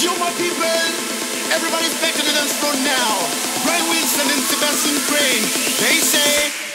You my people, everybody's the dance floor now. Brian Wilson and Sebastian Crane. They say.